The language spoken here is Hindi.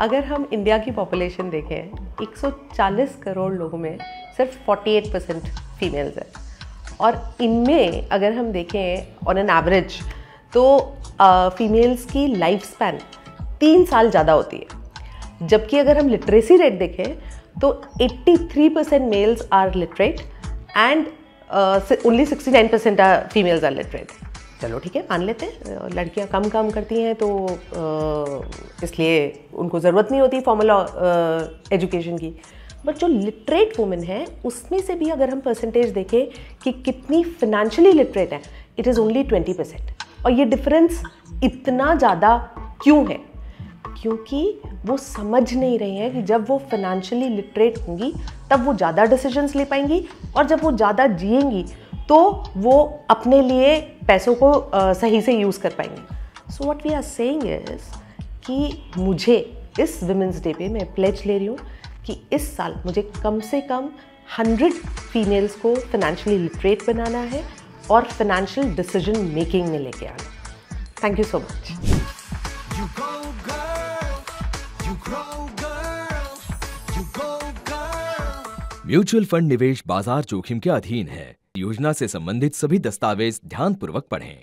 अगर हम इंडिया की पॉपुलेशन देखें 140 करोड़ लोगों में सिर्फ़ 48 परसेंट फीमेल्स हैं। और इनमें अगर हम देखें ऑन एन एवरेज तो फीमेल्स की लाइफ स्पैन तीन साल ज़्यादा होती है। जबकि अगर हम लिटरेसी रेट देखें तो 83 percent males are literate and only 69 percent females are literate चलो, ठीक है, मान लेते हैं। लड़कियाँ कम काम करती हैं तो इसलिए उनको ज़रूरत नहीं होती फॉर्मल एजुकेशन की। बट जो लिटरेट वुमेन है, उसमें से भी अगर हम परसेंटेज देखें कि कितनी फिनेंशियली लिटरेट है it is only twenty percent और ये डिफरेंस इतना ज़्यादा क्यों है? क्योंकि वो समझ नहीं रही हैं कि जब वो फिनेंशियली लिटरेट होंगी, तब वो ज़्यादा डिसीजंस ले पाएँगी और जब वो ज़्यादा जिएँगी तो वो अपने लिए पैसों को सही से यूज़ कर पाएँगे। So what we are saying is कि मुझे इस वुमेंस डे पे मैं प्लेज ले रही हूँ कि इस साल मुझे कम से कम हंड्रेड फीमेल्स को फिनेंशियली लिटरेट बनाना है और फिनेंशियल डिसीज़न मेकिंग में लेके आना thank you so much mutual fund निवेश बाज़ार जोखिम के अधीन है। योजना से संबंधित सभी दस्तावेज़ ध्यान पूर्वक पढ़ें।